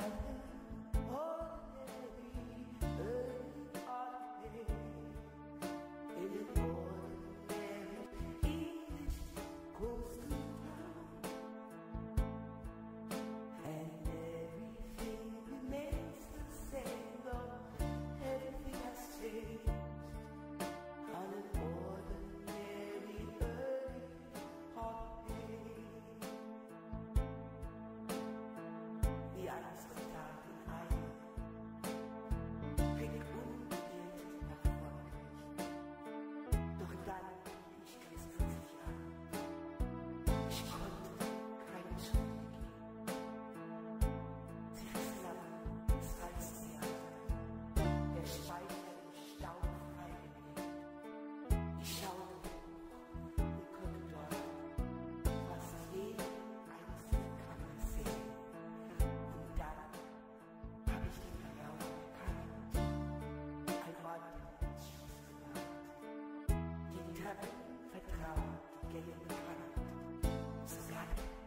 Wie fest stand ich